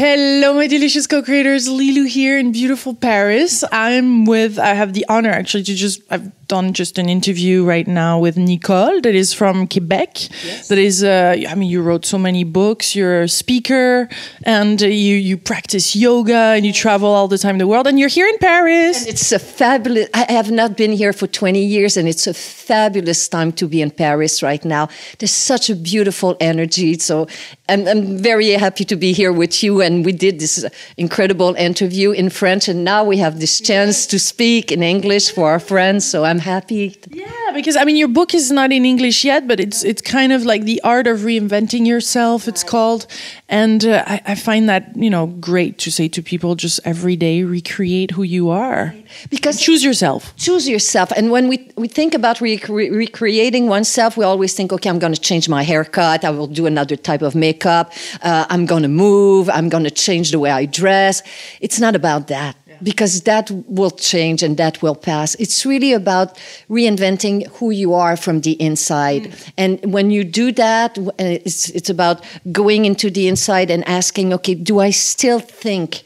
Hello, my delicious co-creators. Lilou here in beautiful Paris. I'm with. I have the honor actually to just. I've done just an interview right now with Nicole that is from Quebec. Yes. That is. Uh, I mean, you wrote so many books. You're a speaker, and uh, you you practice yoga, and you travel all the time in the world, and you're here in Paris. And it's a fabulous. I have not been here for 20 years, and it's a fabulous time to be in Paris right now. There's such a beautiful energy. So I'm, I'm very happy to be here with you and we did this incredible interview in French, and now we have this chance to speak in English for our friends. So I'm happy. Yeah, because I mean, your book is not in English yet, but it's it's kind of like the art of reinventing yourself. It's called, and uh, I, I, find that you know great to say to people just every day recreate who you are because choose yourself. Choose yourself, and when we we think about rec recreating oneself, we always think, okay, I'm going to change my haircut. I will do another type of makeup. Uh, I'm going to move. I'm going to change the way I dress. It's not about that because that will change and that will pass. It's really about reinventing who you are from the inside. Mm. And when you do that, it's, it's about going into the inside and asking, okay, do I still think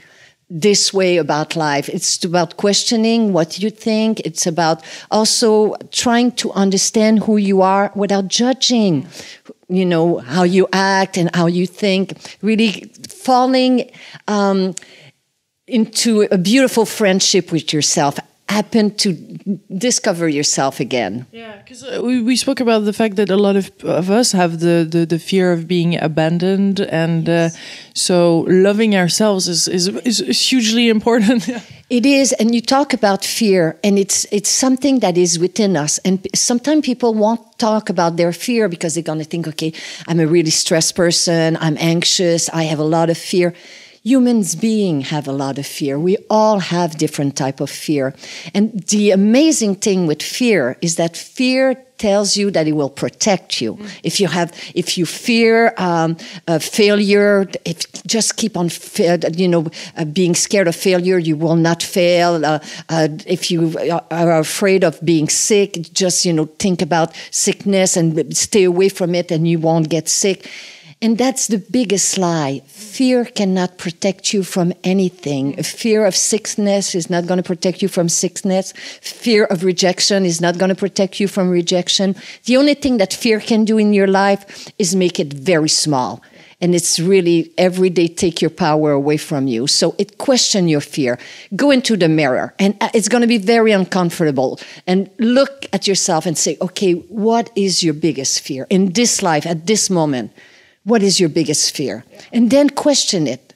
this way about life? It's about questioning what you think. It's about also trying to understand who you are without judging. You know, how you act and how you think, really falling, um, into a beautiful friendship with yourself happen to discover yourself again. Yeah because uh, we, we spoke about the fact that a lot of, of us have the, the, the fear of being abandoned and uh, so loving ourselves is, is, is, is hugely important. It is and you talk about fear and it's it's something that is within us and sometimes people won't talk about their fear because they're going to think okay i'm a really stressed person i'm anxious i have a lot of fear humans being have a lot of fear. We all have different type of fear. And the amazing thing with fear is that fear tells you that it will protect you. Mm. if you have if you fear um, failure if just keep on you know uh, being scared of failure you will not fail. Uh, uh, if you are afraid of being sick just you know think about sickness and stay away from it and you won't get sick and that's the biggest lie. Fear cannot protect you from anything. Fear of sickness is not going to protect you from sickness. Fear of rejection is not going to protect you from rejection. The only thing that fear can do in your life is make it very small. And it's really every day take your power away from you. So it question your fear. Go into the mirror and uh, it's going to be very uncomfortable and look at yourself and say, okay, what is your biggest fear in this life at this moment? What is your biggest fear? And then question it.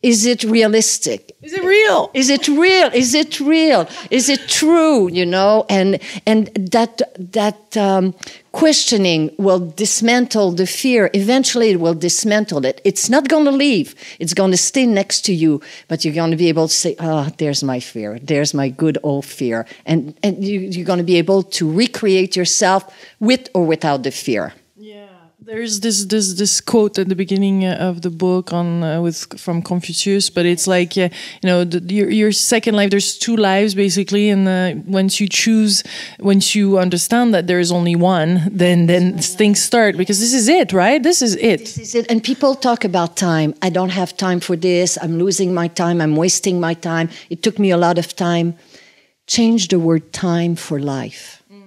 Is it realistic? Is it real? Is it real? Is it real? Is it true? You know, and and that that um, questioning will dismantle the fear. Eventually, it will dismantle it. It's not going to leave. It's going to stay next to you, but you're going to be able to say, "Ah, oh, there's my fear. There's my good old fear," and and you, you're going to be able to recreate yourself with or without the fear. There's this this this quote at the beginning uh, of the book on uh, with from Confucius, but it's like uh, you know the, your your second life. There's two lives basically, and uh, once you choose, once you understand that there is only one, then then things start because this is it, right? This is it. This is it. And people talk about time. I don't have time for this. I'm losing my time. I'm wasting my time. It took me a lot of time. Change the word time for life. Mm.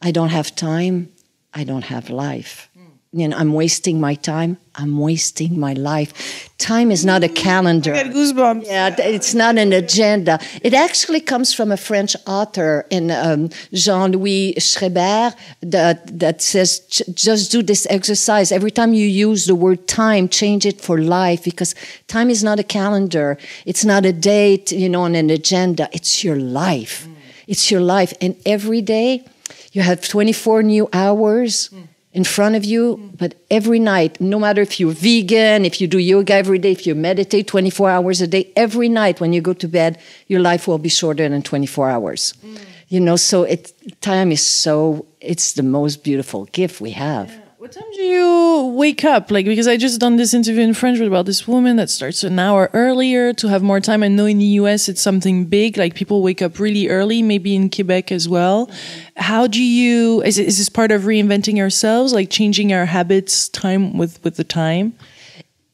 I don't have time. I don't have life you know, I'm wasting my time. I'm wasting my life. Time is not a calendar. I get goosebumps. Yeah, it's not an agenda. It actually comes from a French author in um, Jean-Louis Schreiber that that says just do this exercise. Every time you use the word time, change it for life because time is not a calendar. It's not a date, you know, on an agenda. It's your life. Mm. It's your life, and every day you have 24 new hours. Mm in front of you, but every night, no matter if you're vegan, if you do yoga every day, if you meditate 24 hours a day, every night when you go to bed, your life will be shorter than 24 hours. Mm. You know, so it, time is so, it's the most beautiful gift we have. Yeah. What time do you wake up? Like, because I just done this interview in French about this woman that starts an hour earlier to have more time. I know in the US it's something big, like people wake up really early, maybe in Quebec as well. How do you, is, is this part of reinventing ourselves, like changing our habits time with, with the time?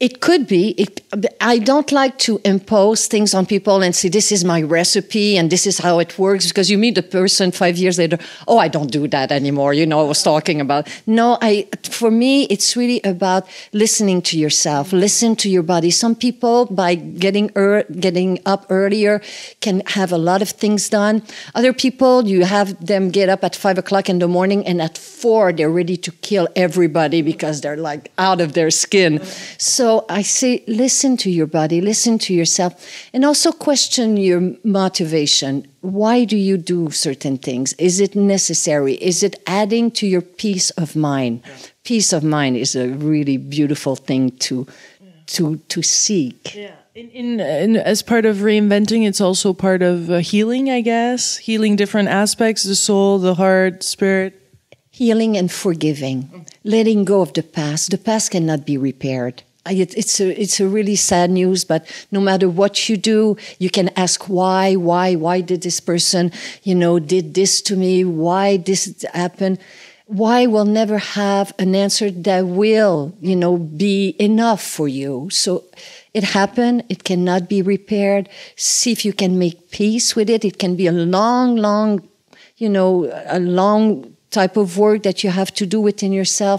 It could be. It, I don't like to impose things on people and say, this is my recipe and this is how it works because you meet a person five years later, oh, I don't do that anymore. You know, I was talking about. No, I, for me, it's really about listening to yourself, listen to your body. Some people, by getting, er, getting up earlier, can have a lot of things done. Other people, you have them get up at five o'clock in the morning and at four, they're ready to kill everybody because they're like out of their skin. So, so I say, listen to your body, listen to yourself, and also question your motivation. Why do you do certain things? Is it necessary? Is it adding to your peace of mind? Yeah. Peace of mind is a really beautiful thing to yeah. to to seek. Yeah. In, in, in, as part of reinventing, it's also part of uh, healing, I guess. Healing different aspects: the soul, the heart, spirit. Healing and forgiving, letting go of the past. The past cannot be repaired it's a it's a really sad news but no matter what you do you can ask why why why did this person you know did this to me? Why this happened? Why will never have an answer that will you know be enough for you? So it happened. It cannot be repaired. See if you can make peace with it. It can be a long long you know a long type of work that you have to do within yourself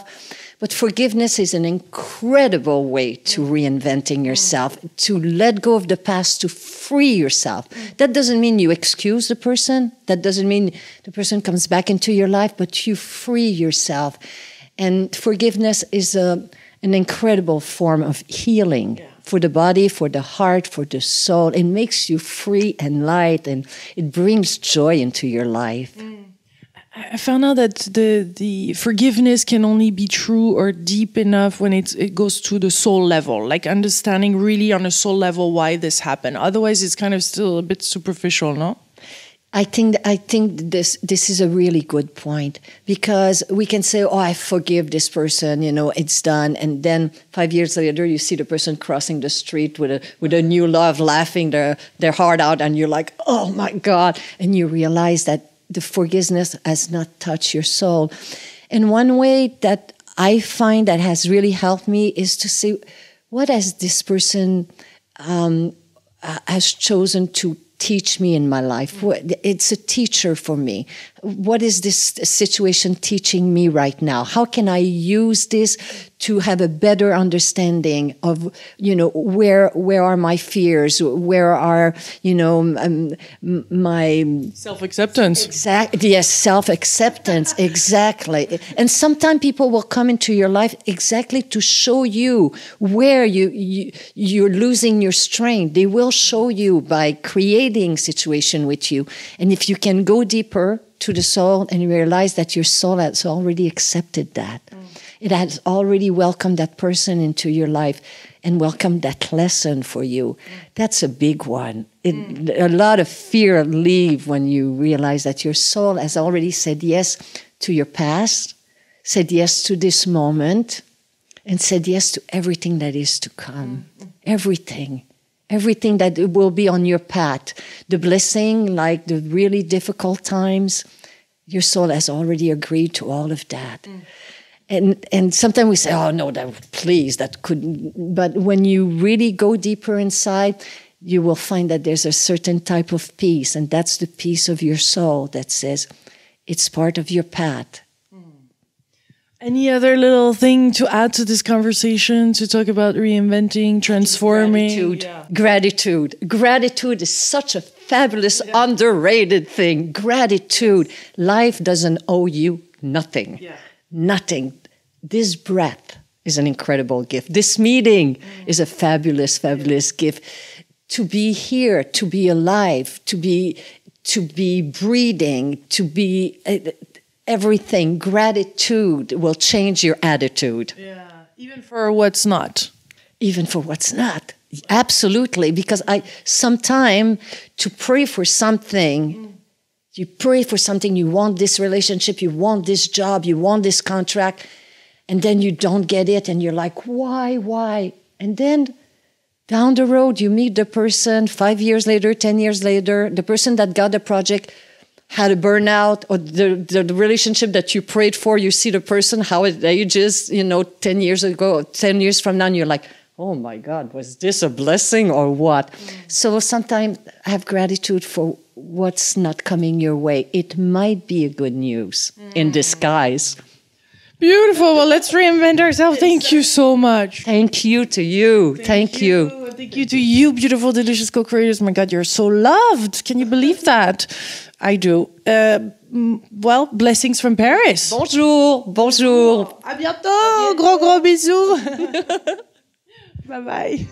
but forgiveness is an incredible way to mm. reinventing mm. yourself, to let go of the past, to free yourself. Mm. That doesn't mean you excuse the person. That doesn't mean the person comes back into your life, but you free yourself. And forgiveness is a, an incredible form of healing. Yeah for the body, for the heart, for the soul. It makes you free and light and it brings joy into your life. Mm. I found out that the the forgiveness can only be true or deep enough when it it goes to the soul level, like understanding really on a soul level why this happened. Otherwise, it's kind of still a bit superficial, no? I think I think this this is a really good point because we can say, "Oh, I forgive this person," you know, it's done, and then five years later, you see the person crossing the street with a with a new love, laughing their their heart out, and you're like, "Oh my God!" and you realize that the forgiveness has not touched your soul. And one way that I find that has really helped me is to see what has this person um, uh, has chosen to teach me in my life? It's a teacher for me. What is this situation teaching me right now? How can I use this to have a better understanding of you know where where are my fears? Where are you know um, my self-acceptance. Exactly yes self-acceptance exactly. And sometimes people will come into your life exactly to show you where you, you you're losing your strength. They will show you by creating situation with you. And if you can go deeper to the soul and realize that your soul has already accepted that it has already welcomed that person into your life and welcomed that lesson for you. That's a big one. It, mm. A lot of fear leave when you realize that your soul has already said yes to your past, said yes to this moment, and said yes to everything that is to come. Mm. Everything. Everything that will be on your path. The blessing, like the really difficult times, your soul has already agreed to all of that. Mm and and sometimes we say oh no that please that could but when you really go deeper inside you will find that there's a certain type of peace and that's the peace of your soul that says it's part of your path. Hmm. Any other little thing to add to this conversation to talk about reinventing transforming? Gratitude. Yeah. gratitude. Gratitude is such a fabulous yeah. underrated thing. Gratitude. Life doesn't owe you nothing. Yeah nothing. This breath is an incredible gift. This meeting is a fabulous, fabulous gift. To be here, to be alive, to be to be breathing, to be uh, everything. Gratitude will change your attitude. Yeah, even for what's not. Even for what's not. Absolutely, because I sometime to pray for something. Mm you pray for something, you want this relationship, you want this job, you want this contract, and then you don't get it, and you're like, why, why? And then down the road, you meet the person five years later, 10 years later, the person that got the project had a burnout, or the, the, the relationship that you prayed for, you see the person, how it ages, you know, 10 years ago, 10 years from now, and you're like, oh my God, was this a blessing or what? So sometimes I have gratitude for what's not coming your way. It might be a good news in disguise. Beautiful. Well, let's reinvent ourselves. Thank you so much. Thank you to you. Thank, you. Thank you to you, beautiful, delicious co-creators. My God, you're so loved. Can you believe that? I do. Uh, mm, well, blessings from Paris. Bonjour. Bonjour. À bientôt. Gros, gros bisous. bye bye.